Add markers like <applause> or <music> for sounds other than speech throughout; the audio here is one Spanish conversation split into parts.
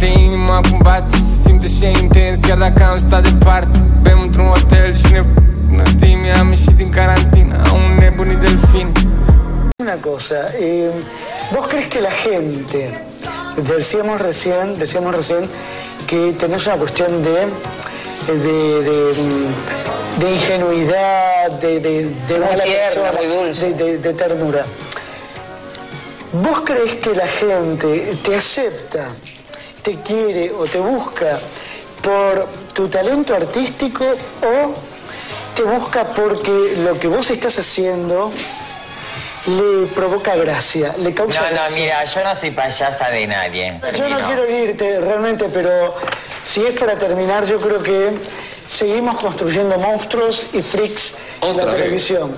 simte inima cum bate și se simte și intens Chiar dacă am stat departe Bem într-un hotel și ne Până dimi am ieșit din carantină Am un nebunit delfin Una cosa, eh, ¿vos crees que la gente, decíamos recién, decíamos recién que tenés una cuestión de, de, de, de ingenuidad, de, de, de Muy mala tierna, persona, muy dulce. de, de- de ternura? ¿Vos crees que la gente te acepta, te quiere o te busca por tu talento artístico o te busca porque lo que vos estás haciendo le provoca gracia, le causa No, no, gracia? mira, yo no soy payasa de nadie. Yo no quiero irte realmente, pero si es para terminar, yo creo que seguimos construyendo monstruos y freaks en la televisión.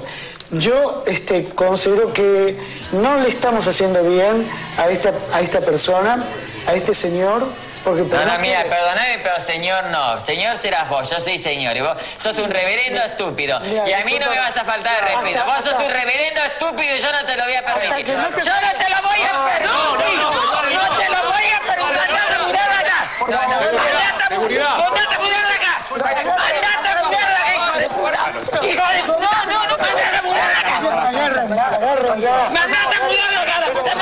Yo este, considero que no le estamos haciendo bien a esta, a esta persona, a este señor, porque por No, no, mira, que- perdoname, pero señor no. Señor serás vos, yo soy señor. Y vos sos un reverendo estúpido. Mira, Y a mí no me vas a faltar de Hasta- respeto. Vos sos hasta- un reverendo estúpido y yo no te lo voy a permitir. no te- Yo no te lo voy a No, permitir. no, no, no, No te lo voy a permitir. Andate a mudar de acá. Andate a mudar de acá. Andate a mudar acá, hijo de puta. Hijo de puta. No, no, no. Andate a mudar acá. Mandate a mudar de acá, la puta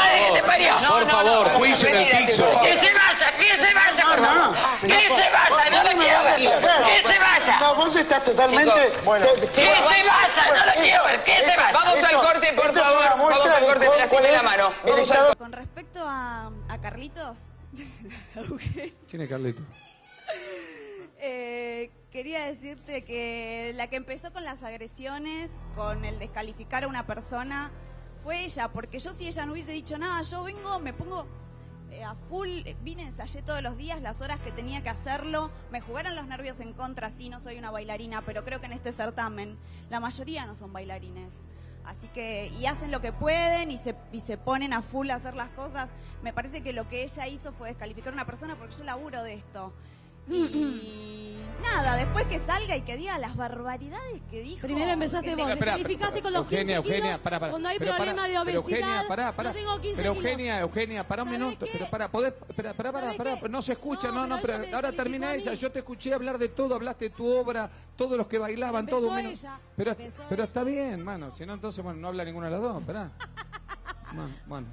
parió. Por favor, juicio en el piso. Que se vaya, que se vaya, por favor. Que se vaya, no lo quiero ver. Que se vaya. No, vos estás totalmente... Que se vaya, no lo quiero ver. Que se vaya. Vamos al corte, por favor. Vamos al corte, me lastimé la mano. Vamos al Con respecto a, a Carlitos, <laughs> ¿Quién es Carlito? <laughs> eh, quería decirte que la que empezó con las agresiones, con el descalificar a una persona, fue ella, porque yo si ella no hubiese dicho nada, yo vengo, me pongo eh, a full, eh, vine, ensayé todos los días las horas que tenía que hacerlo, me jugaron los nervios en contra, sí, no soy una bailarina, pero creo que en este certamen la mayoría no son bailarines. Así que, y hacen lo que pueden y se, y se ponen a full a hacer las cosas. Me parece que lo que ella hizo fue descalificar a una persona porque yo laburo de esto. Y nada, después que salga y que diga las barbaridades que dijo. Primero empezaste vos, te- con los Eugenia, 15 Eugenia, kilos, para, para. cuando hay pero problema para, de pero obesidad, Eugenia, pará, pará. no tengo 15 pero kilos. Eugenia, Eugenia, para un ¿Sabe minuto. qué? Pero para, podés, espera, pará, pará, ¿Sabe pará, qué? no se escucha, No, no, no, pero pero ahora termina ella. Yo te escuché hablar de todo, hablaste de tu obra, todos los que bailaban, Empezó todo un minuto. ella, Pero, empezó pero ella. está bien, mano, si no, entonces, bueno, no habla ninguna de las dos, esperá. <laughs> Bueno, bueno.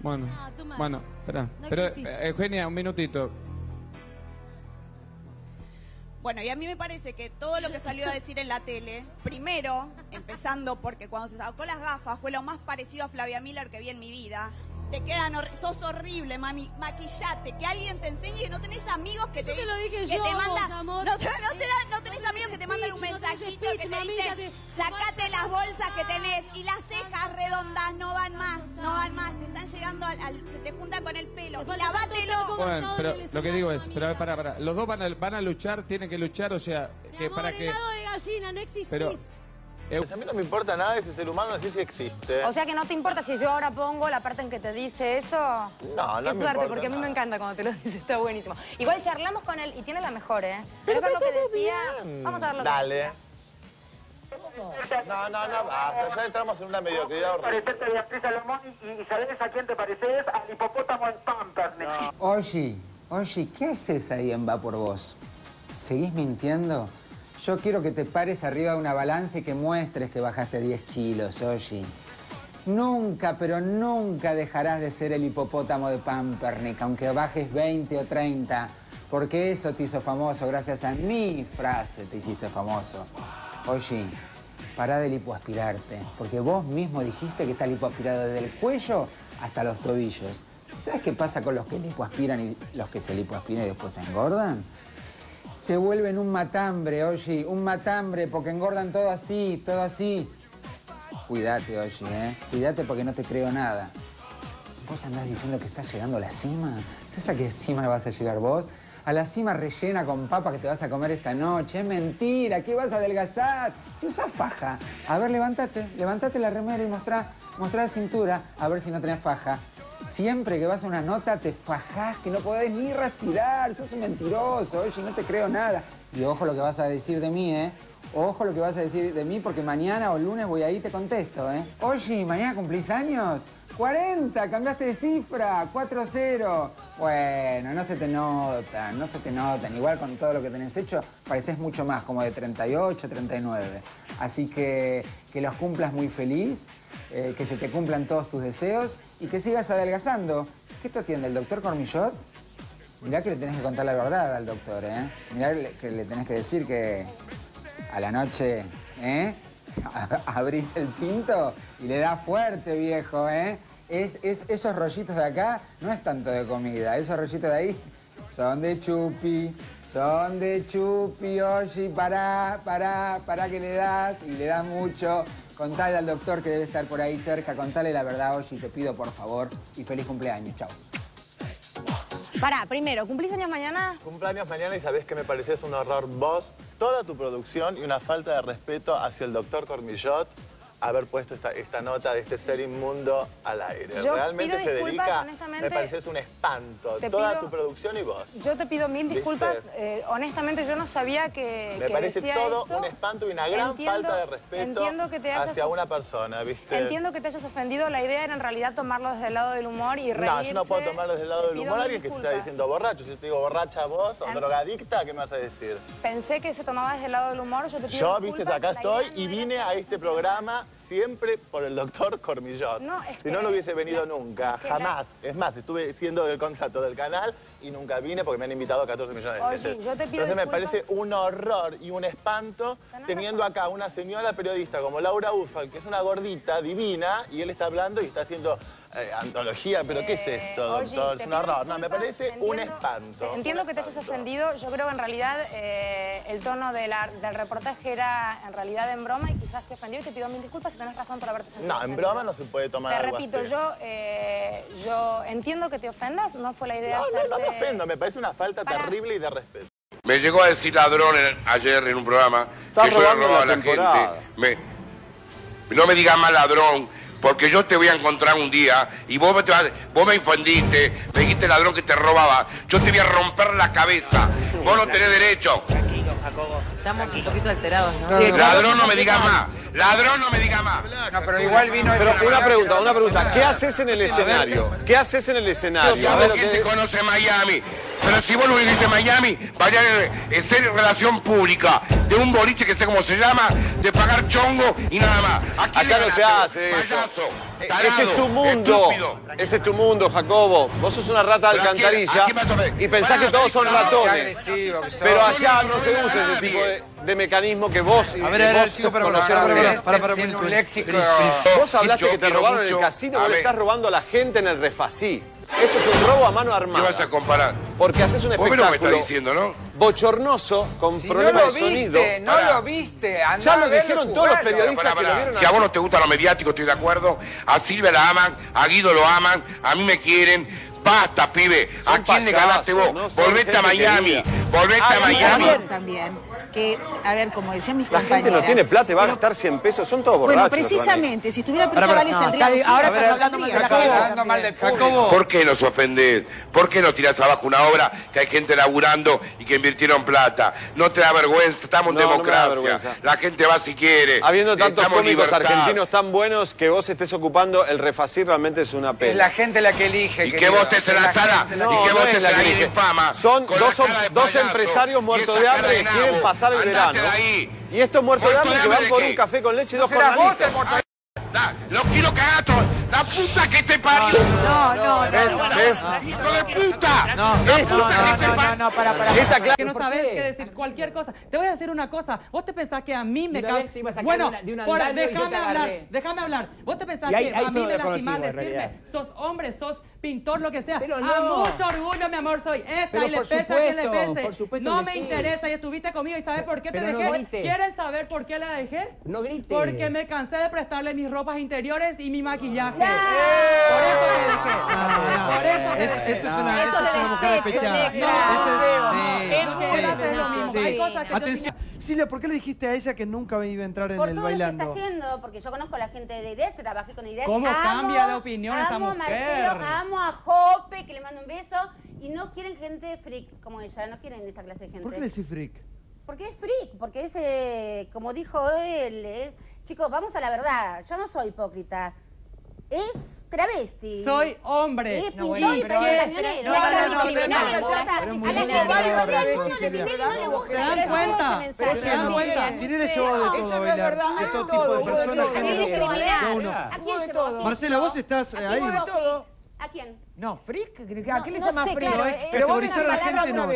Bueno, much. bueno, espera. No Pero, existís. eh, Eugenia, un minutito. Bueno, y a mí me parece que todo lo que salió a decir en la tele, primero, empezando porque cuando se sacó las gafas fue lo más parecido a Flavia Miller que vi en mi vida. Te quedan, hor- sos horrible, mami, maquillate, que alguien te enseñe que no tenés amigos que Eso te te lo dije que yo, te vos, mandan, amor. no, no te dan- no tenés amigos que te mandan un mensajito que te dicen, te- sacate las bolsas que tenés y las cejas redondas no van más, no van más, te están llegando al, al- se te juntan con el pelo, y lavátelo. Bueno, pero lo que digo es, pero para, para, los dos van a, van a luchar, tienen que luchar, o sea, Mi que amor, para que... de gallina, no existís. Pero, Eu- A mí no me importa nada ese ser humano, así si existe. O sea que no te importa si yo ahora pongo la parte en que te dice eso. No, no Qué me suerte, importa porque a mí me encanta cuando te lo <laughs> dice, está buenísimo. Igual charlamos con él y tiene la mejor, ¿eh? ¿Querés ver lo que decía? Vamos a ver lo que Dale. No, no, no, basta. Ya entramos en una mediocridad horrible. Parecerte a Beatriz Salomón y, y ¿sabés a quién te pareces? Al hipopótamo en Pampers. Oye, oye, ¿qué haces ahí en Va por Vos? ¿Seguís mintiendo? Yo quiero que te pares arriba de una balanza y que muestres que bajaste 10 kilos, oye. Nunca, pero nunca dejarás de ser el hipopótamo de Pampernick, aunque bajes 20 o 30, porque eso te hizo famoso, gracias a mi frase te hiciste famoso. Oye, pará de lipoaspirarte, porque vos mismo dijiste que está lipoaspirado desde el cuello hasta los tobillos. ¿Y sabes qué pasa con los que lipoaspiran y los que se lipoaspiran y después se engordan? Se vuelven un matambre, oye, un matambre, porque engordan todo así, todo así. Cuídate, oye, ¿eh? Cuídate porque no te creo nada. ¿Vos andás diciendo que estás llegando a la cima? ¿Sabes a qué cima vas a llegar vos? A la cima rellena con papa que te vas a comer esta noche. Es mentira, ¿qué vas a adelgazar? Si usas faja. A ver, levántate, levántate la remera y mostrá, la cintura, a ver si no tenés faja. Siempre que vas a una nota te fajás, que no podés ni respirar, sos un mentiroso, oye, no te creo nada. Y ojo lo que vas a decir de mí, ¿eh? Ojo lo que vas a decir de mí porque mañana o lunes voy ahí y te contesto, ¿eh? Oye, ¿mañana cumplís años? 40, cambiaste de cifra, 4-0. Bueno, no se te notan, no se te notan. Igual con todo lo que tenés hecho, pareces mucho más, como de 38, 39. Así que que los cumplas muy feliz, eh, que se te cumplan todos tus deseos y que sigas adelgazando. ¿Qué te atiende el doctor Cormillot? Mirá que le tenés que contar la verdad al doctor, ¿eh? Mirá que le tenés que decir que a la noche, ¿eh? <laughs> Abrís el tinto y le da fuerte, viejo, ¿eh? Es, es, esos rollitos de acá no es tanto de comida, esos rollitos de ahí son de chupi, son de chupi, oye, pará, pará, pará que le das y le das mucho. Contale al doctor que debe estar por ahí cerca, contale la verdad, oye, te pido por favor y feliz cumpleaños, chao. Pará, primero, ¿cumplís años mañana? Cumpleaños mañana y sabés que me pareces un horror vos, toda tu producción y una falta de respeto hacia el doctor Cormillot haber puesto esta, esta nota de este ser inmundo al aire. Yo Realmente, pido Federica, me pareces un espanto. Toda pido- tu producción y vos. Yo te pido mil disculpas. eh, honestamente, yo no sabía que. Me que parece decía todo esto. un espanto y una gran Entiendo- falta de respeto entiendo que te hayas hacia una persona, ¿viste? Entiendo que te hayas ofendido. La idea era en realidad tomarlo desde el lado del humor y reírse. No, yo no puedo tomar desde el lado del humor alguien que te está diciendo borracho. Si yo te digo borracha vos o An- drogadicta, ¿qué me vas a decir? Pensé que se tomaba desde el lado del humor. Yo te pido Yo, disculpas. viste, acá estoy y vine a este programa siempre por el doctor Cormillot. No, es si no, no hubiese venido nunca, la- jamás. Es más, estuve siendo del contrato del canal y nunca vine porque me han invitado 14 millones de Oye, veces. yo te pido Entonces me parece un horror y un espanto teniendo acá una señora periodista como Laura Ufal, que es una gordita divina, y él está hablando y está haciendo eh, antología. ¿Pero qué es esto, Oye, doctor? Es un horror. No, me parece un espanto. Entiendo que te hayas ofendido. Yo creo que en realidad eh, el tono de la- del reportaje era en realidad en broma y quizás te ofendió y te pido mil disculpas si tenés razón por haberte sentido No, en broma no se puede tomar Te algo repito, así. yo, eh, yo entiendo que te ofendas, no fue la idea No, no, no me ofendo, me parece una falta Para. terrible y de respeto. Me llegó a decir ladrón en- ayer en un programa Está que yo le robaba a la la temporada. gente. Me- no me digas más ladrón, porque yo te voy a encontrar un día y vos me, te vas- vos me dijiste ladrón que te robaba. Yo te voy a romper la cabeza. Vos no tenés derecho. Estamos un poquito alterados, ¿no? ladrón no me digas más. Ladrón no me digas más. No, pero igual vino Pero una pregunta, una pregunta. ¿Qué haces en el escenario? ¿Qué haces en el Yo escenario? Quién ¿qué- te conoce Miami. Pero si vos no viviste en Miami, vaya a ser relación pública de un boliche que sé cómo se llama, de pagar chongo y nada más. ¿A quién Acá no se hace eso. Payaso, E- tarado, Ese es tu mundo. estúpido. Ese es tu mundo, Jacobo. Vos sos una rata de Pero ¿a quién- alcantarilla y pensás Pará, que todos son ratones. Pero allá no se usa ese tipo de, de mecanismo que vos y A ver, que a ver, vos chico, pero para, para, bien. para, para, Tiene un léxico. Vos hablaste Yo que te robaron en el casino, vos le estás robando a la gente en el refasí. Eso es un robo a mano ¿Qué vas armada. a comparar? Porque haces un Vos ves lo que me espectáculo estás diciendo, ¿no? bochornoso con Si problemas de sonido. viste, no lo viste. andá Ya a lo dijeron todos los periodistas. Que lo vieron Si a vos no te gusta lo mediático, estoy de acuerdo. A Silvia la aman, a Guido lo aman, a mí me quieren. Basta, pibe. ¿A quién le ganaste vos? no Volvete a Miami. querida. Volvete Ah, a no, Miami. También, que, a ver, como decían mis La compañeras... gente no tiene plata y va a gastar 100 pesos. Son todos borrachos. Bueno, precisamente, si estuviera presa Vale no, saldría está ahora estás hablando mal hablando mal del público. ¿Por qué nos ofendés? ¿Por qué no tirás abajo una obra que hay gente laburando y que invirtieron plata? No te da vergüenza, estamos en No, no democracia. vergüenza. la gente va si quiere. Habiendo tantos Estamos en cómicos libertad. argentinos tan buenos que vos estés ocupando el refasí realmente es una Es pena. la gente la que elige. Y que te en Es la sala, la y que no vos es te la infama. Son dos, la empresarios muertos de hambre que quieren nabo. Pasar el Andate verano. de ahí. Y estos muertos de ¿Muerto hambre que van por un café con leche y dos jornalistas. Da, Los quiero cagar. La puta que te parió. No, no, no. ¿Ves? no, ¿Ves? ¡Hijo de puta! No, ¡La no, puta no, que te no, parió! no, no, para, para. Que no ¿por sabes qué? qué decir cualquier cosa. Te voy a decir una cosa. ¿Vos te pensás que a mí me Una causa... vez te iba a sacar Bueno, de una- de déjame hablar, déjame hablar. ¿Vos te pensás ahí- que ahí a mí lo me lastimás decirme, sos hombre, sos pintor, lo que sea? Pero A no. mucho orgullo, mi amor, soy esta Pero y le por pese a quien le supuesto, pese. por supuesto no que me sí. interesa y estuviste conmigo y ¿sabes por qué te Pero no dejé? grites. ¿Quieren saber por qué la dejé? No grites. Porque me cansé de prestarle mis ropas interiores y mi maquillaje. Por eso te dejé. Por eso te dejé. Esa es una, Eso esa es una mujer despechada. No sí, hacer lo sí, mismo. sí. Hay cosas que Atención. Silvia, ¿por qué le dijiste a ella que nunca iba a entrar en Por el todo lo que bailando? está haciendo, porque yo conozco a la gente de IDES, trabajé con IDES. ¿Cómo amo, cambia de opinión esta amo a mujer? Marcelo, amo a Jope, que le mando un beso. Y no quieren gente freak como ella, no quieren esta clase de gente. ¿Por qué le decís freak? Porque es freak, porque es, eh, como dijo él, es... Chicos, vamos a la verdad, yo no soy hipócrita. Es travesti. Soy hombre. Es No, pintor y parece camionero. no, no, no, No, no, no, no, no, no, le gusta. pero A es la Tinelli no le gusta. ¿Se dan cuenta? ¿Se dan no cuenta? es de todo de todo tipo de personas, géneros. No, uno. ¿A quién llevó? Marcela, vos estás eh, ahí. ¿A quién? ¿A? No, freak, ¿a qué le no llama sé, freak? claro, No, es- pero vos a la gente no,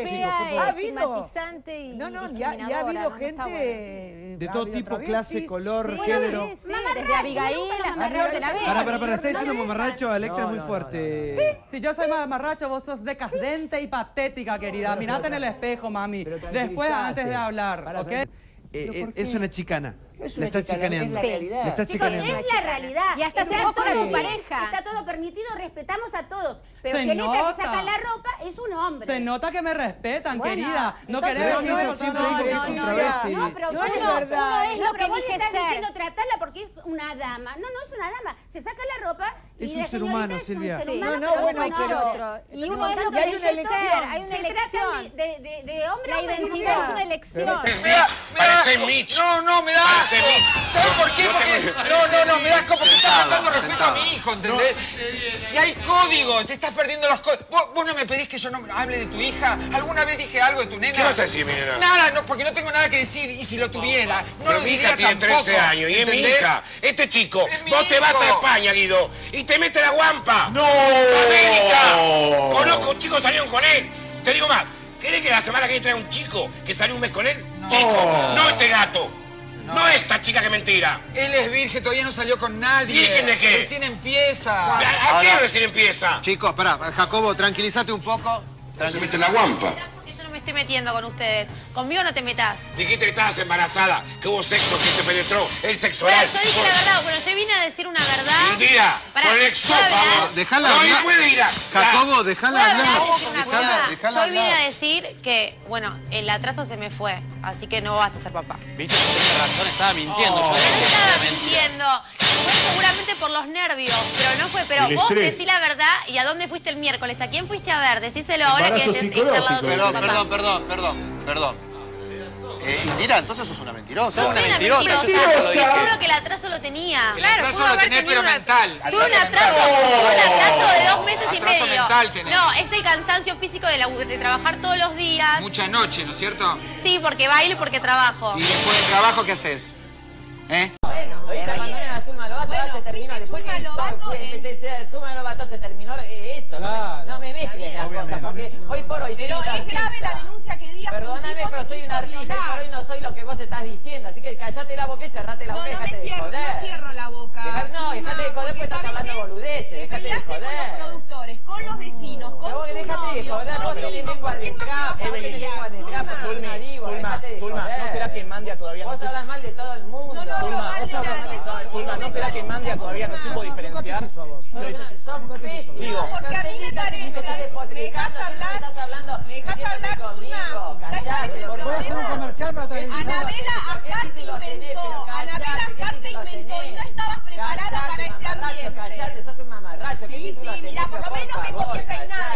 favor. ¿Ha habido? y No, no, ya, ya ha habido no gente... bueno. De todo tipo, clase, color, Sí, género. sí, sí, desde Abigail hasta de la Vega. Para, para, para, está diciendo mamarracho, Electra es muy fuerte. Si yo soy mamarracho, vos sos decadente y patética, querida. Mirate en el espejo, mami. Después, antes de hablar, ¿ok? Eh, eh, es una chicana. Es Le una estás chicaneando. es la realidad. Le estás chicaneando. es la realidad. Y hasta Es se tu pareja. Está todo permitido, respetamos a todos. Pero Se nota. saca la ropa es un hombre. Se nota que me respetan, Bueno, querida. No querés Pero decir no eso es siempre digo que es un travesti. No, pero No es no, verdad. uno es No, lo pero que vos le estás ser. diciendo tratarla porque es una dama. No, no es una dama. Se saca la ropa y Es un ser humano, es un Silvia. ser Sí, humano, no, no, pero bueno, otro. Y uno es lo que hay una ser, hay una elección. de, de, de hombre La identidad es una elección. Parece Mitch. No, no, me da Parece asco. ¿Sabes por qué? No Porque no, no, no, me da asco porque estás faltando respeto a mi hijo, ¿entendés? Y hay códigos, estás perdiendo los códigos. ¿Vos, vos no me pedís que yo no hable de tu hija? ¿Alguna vez dije algo de tu nena? ¿Qué vas a decir, mi nena? Nada, no, porque no tengo nada que decir. Y si lo tuviera, no Pero lo mi diría hija tiene tampoco. 13 años y es mi hija. Este chico, Es vos te vas a. España, Guido, y te mete la guampa. ¡No! ¡América! Conozco chicos que salieron con él. Te digo más, ¿querés que la semana que viene traiga un chico que salió un mes con él? Chico, no este gato. No, esta chica que mentira. Él es virgen, todavía no salió con nadie. ¿Virgen de qué? Recién empieza. ¿A, a qué recién empieza? Chicos, pará, Jacobo, tranquilízate un poco. Se mete la guampa. Estoy metiendo con ustedes. Conmigo no te metas. Dijiste que estabas embarazada, que hubo sexo, que se penetró, el sexo oral. yo dije la verdad. Bueno, yo vine a decir una verdad. Mentira, Pará, por el ¿puedo exófago. hablar? Dejala no, hablar. no puede ir a... Jacobo, dejala ¿Puedo hablar. Dejala, Yo vine a decir que, bueno, el atraso se me fue, así que no vas a ser papá. Viste, tenés razón, estaba mintiendo. Yo No dije que estaba mintiendo. Fue seguramente por los nervios, pero no fue. Pero El vos estrés. decí la verdad y a dónde fuiste el miércoles. ¿A quién fuiste a ver? Decíselo ahora que te charlado con tu Perdón, papá. perdón, perdón, perdón, perdón. Eh, Indira, entonces sos una mentirosa. Soy una mentirosa. Seguro que el atraso lo tenía. El atraso lo tenés, pero mental. Tuve un atraso, tuve un atraso de dos meses y Atraso medio. mental tenés. No, es el cansancio físico de, trabajar todos los días. Mucha noche, ¿no es cierto? Sí, porque bailo y porque trabajo. Y después del trabajo, ¿qué haces? ¿Eh? Esa manera de Suma Lobato se terminó. Después decir Suma Lobato se terminó eh, eso. Claro. No me mezcles las cosas, porque hoy por hoy soy Pero es grave la denuncia que digas. Perdóname, pero soy un artista y por hoy no soy lo que vos estás diciendo. Así que callate la boca y cerrate la No, boca y no me dejate de cierro, joder. no cierro la boca. Deja- no, dejate de joder porque estás hablando boludeces. Te Dejate de peleaste con los joder. productores, con los vecinos, con vos dejate de joder, vos tenés lengua de ¿Por qué trapo, vos tenés lengua de trapo, sos una diva, Zulma, dejate de joder. ¿No será que Mandia todavía no Vos supo? hablas mal de todo el mundo. Zulma, vos hablas mal de todo el mundo. Zulma, ¿no será que Mandia todavía no supo diferenciar? Sos pésimo. Digo, Porque a mí me parece, me dejas hablar, estás hablando, me dejas metiéndote hablar, conmigo, Zulma. ¿Sabes callate? Anabela Arcarte inventó, Anabela Arcarte inventó y no estabas preparada para este ambiente. Callate, sos un mamarracho. Por lo menos me copié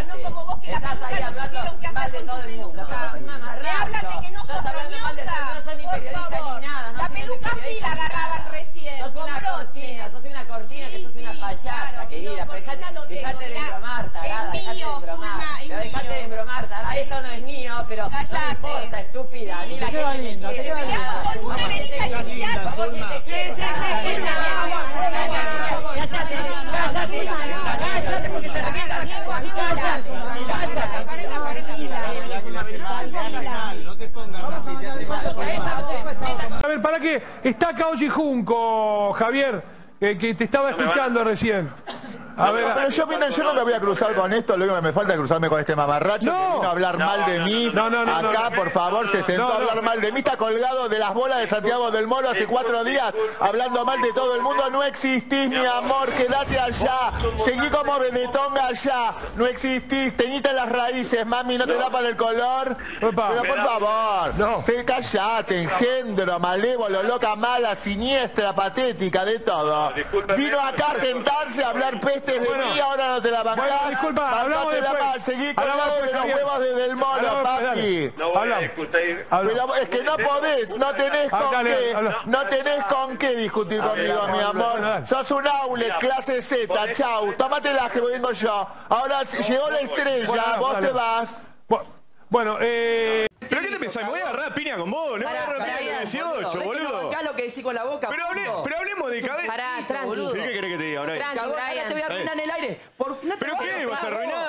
no que la ahí hablando mal de todo el mundo. un mamarracho. de que no sos Estás hablando mal de todo el mundo. No soy ni periodista ni nada. No La peluca sí la agarraban recién, Sos una broche. cortina, sos una cortina que sos una payasa, querida. Dejate, dejate de embromar, tarada. Dejate de dejate de tarada. Esto no es mío, pero no me importa, estúpida. A mí la Te queda gente me linda, te quiere. queda linda. Vamos, ¿quién te quiere? linda, Vamos, ¿quién Zulma. te quiere? Cállate, cállate, cállate, porque te revienta la Cállate, Está Oji Junco, Javier, eh, que te estaba escuchando recién. A ver, pero yo, mira, yo no me voy a cruzar con esto, lo único que me falta es cruzarme con este mamarracho que vino a hablar mal de mí. No, no, no, Acá, por favor, se sentó a hablar mal de mí. Está colgado de las bolas de Santiago del Moro hace cuatro días, hablando mal de todo el mundo. No existís, mi amor, quédate allá. Seguí como Benetonga allá. No existís, teñite las raíces, mami, no te da para el color. Pero por favor, no. callate, engendro, malévolo, loca, mala, siniestra, patética, de todo. Vino acá a sentarse a hablar peste antes de Bueno. mí, ahora no te la bancás. Bueno, disculpa, hablamos Bancátela después. mal, seguí Hablamos colgado de los Javier. huevos de Del Moro, Hablamos después, papi. No voy a discutir. Pero es que no podés, no tenés con Dale, qué, no tenés con qué discutir conmigo, mi amor. Sos un outlet, clase Z, chau. Tómate la que vengo yo. Ahora si llegó la estrella, vos te vas. Bu- Bueno, eh... ¿Pero qué te pensás? ¿Me voy a agarrar piña con vos? No me voy a agarrar a piña con 18, boludo. Acá lo que decís con la boca. Pero, hable- punto. pero hablemos de cabeza. Pará, tranqui. ¿Sí? ¿Qué querés que te diga, Brian? Tranqui, Brian. te voy a arruinar en el aire. Por- no te ¿Pero qué? a ¿Vas a arruinar?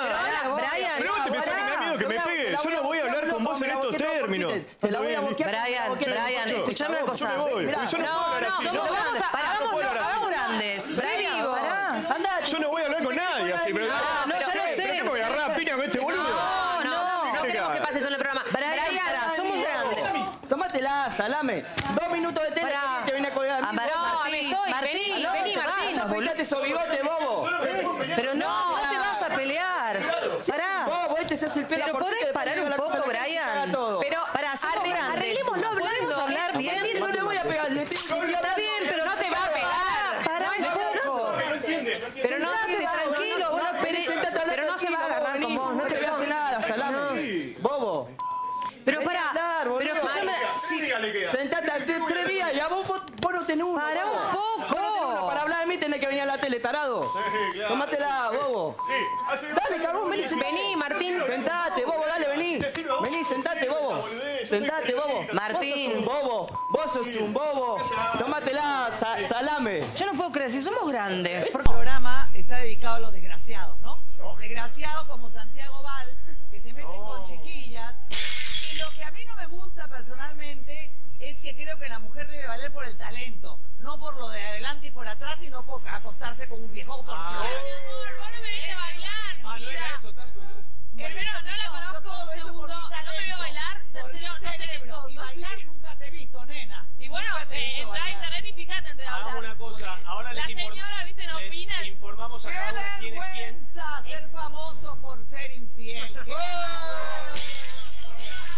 Brian, ¿Pero vos te pensás que me da miedo que me pegue? Yo no voy a hablar con vos en estos términos. Te la voy a boquear. Brian, Brian, escuchame una cosa. Yo me voy, porque yo no puedo hablar así. somos no. grandes. Pará, No somos grandes. Brian, pará. Yo no voy a hablar con nadie así, pero... No, ya lo ¿Pero sé. qué me voy a agarrar a piña con este boludo? No, no, ¿Qué te queremos que pase eso en el programa. Brian, pará, somos grandes. Tómatela, salame. Dos minutos de tele Pará. que te viene a colgar. Ah, Mar- Martín, Martín, no, vení, te Martín. vayas, afeitate esos bigotes, bobo. Pero no, no te vas a pelear. Pará. Bobo, este se hace el pelo Pero cortito, podés después parar digo un la cosa poco, que te Brian. caga todo. Pero pará, somos arre- grandes. arreglémoslo hablando. Podemos hablar bien. Martín, no le voy a pegar, le tengo que Está bien, pero No te va a pegar. Pará un poco. No entiende. Pero no, Sentate, tranquilo. vos no, no esperes, sentate a hablar pero no se va a tranquilo, agarrar vení, con vos, no No te te voy a hacer nada, salame. Bobo. Pero Vení a pará, hablar, boludo. pero escúchame, Sentate tres, tres días, ya vos, vos, vos no tenés uno. Pará un poco. Para hablar de mí tenés que venir a la tele, tarado. claro. Tómatela, bobo. Sí, Dale, cabrón, vení. Vení, Martín. Sentate, bobo, dale, vení. Vení, sentate, bobo. Sentate, bobo. Martín. Bobo. Vos sos un bobo. Tómatela, sa- salame. yo no puedo creer, si somos grandes. El programa está dedicado a los desgraciados, ¿no? Los desgraciados como creo que la mujer debe valer por el talento, no por lo de adelante y por atrás, sino por acostarse con un viejo. Por Ah. Vos no me viste bailar, mi vida. Primero, no la conozco, segundo, no me veo bailar, tercero, no sé qué cosa. Y bailar nunca te he visto, nena. Y bueno, he eh, entra a internet y fíjate de Hagamos hablar. una cosa, ahora les, inform- señora, viste, no les informamos a cada uno ¡Qué quién es quién. vergüenza ser famoso por ser infiel! <laughs>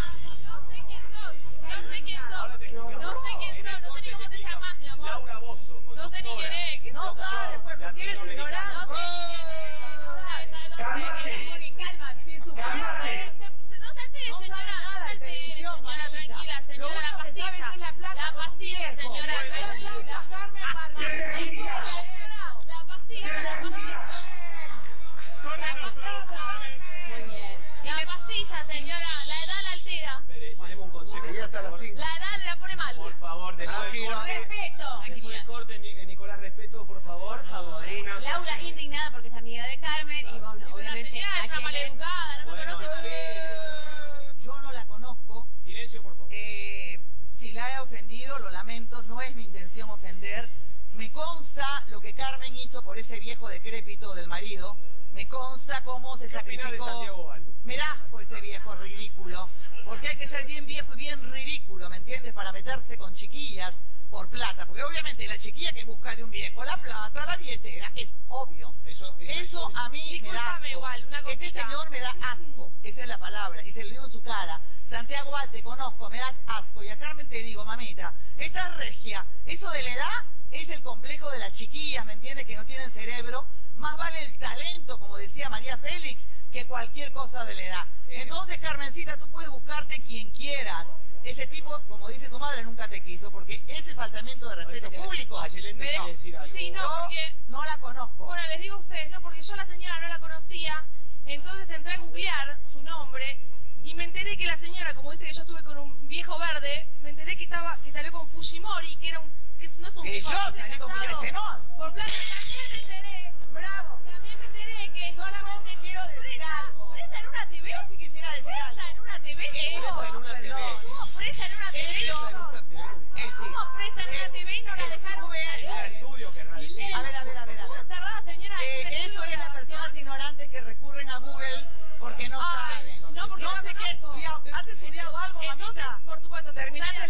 no sé quién sos, no sé ni cómo te llamas, mi amor. Laura Bozo, No sé ni quién es, ¿qué No sabes, pues, porque eres ignorante. No sé quién es, no sabes, no sé quién es. Calma, sin su No se altere, señora, no se altere, señora, tranquila, señora, la pastilla, la pastilla, señora, tranquila. La pastilla, la pastilla. La pastilla, señora, la edad la altera. Espere, tenemos un consejo. Seguí hasta las 5. La edad la pone mal. Por favor, después del corte. Respeto. Después del corte, Ni- eh, Nicolás, respeto, por favor. Una Laura cosa. indignada porque es amiga de Carmen y bueno, La obviamente señora está ayer... maleducada, no me Bueno, conoce. espere. Yo no la conozco. Silencio, por favor. Eh, he ofendido, lo lamento, no es mi intención ofender. Me consta lo que Carmen hizo por ese viejo decrépito del marido. Me consta cómo se ¿Qué opinás de sacrificó. Val? Me da asco ese viejo ridículo. Porque hay que ser bien viejo y bien ridículo, ¿me entiendes? Para meterse con chiquillas por plata. Porque obviamente la chiquilla que busca de un viejo, la plata, la billetera, es obvio. Eso, Eso a mí me da asco. igual, una Este señor me da asco, esa es la palabra, y se lo digo en su cara. Santiago Val, te conozco, me das asco. Y a Carmen te digo, mamita, esta es regia. Eso de la edad es el complejo de las chiquillas, ¿me entiendes? Que no tienen cerebro. Más vale el talento, como decía María Félix, que cualquier cosa de la edad. Entonces, Carmencita, tú puedes buscarte quien quieras. Ese tipo, como dice tu madre, nunca te quiso, porque ese faltamiento de respeto público. Decir algo. Sí, no, porque... no la conozco. Bueno, les digo a ustedes, no, porque yo a la señora no la conocía, entonces entré a googlear su nombre y me enteré que la señora, como dice que yo estuve con un viejo verde, me enteré que estaba, que salió con Fujimori, que era un, que es- no es un Que viejo yo verde salí con Fujimori, no. Por plata, también me enteré, Bravo. también me enteré que Solamente quiero decir presa, algo. presa en una TV, Yo sí quisiera decir presa algo. en una TV, Presa en una TV. ¿cómo presa en una TV? Eh. ¿Cómo presa en una TV y no la dejaron salir? El estudio que. A ver, a ver, a ver. Cerrada, señora, Eh, eso estudio es las personas ignorantes que recurren a Google porque no Ay, saben. no, porque no sé qué estudiado. ¿Has estudiado algo, mamita? por supuesto, ¿Terminaste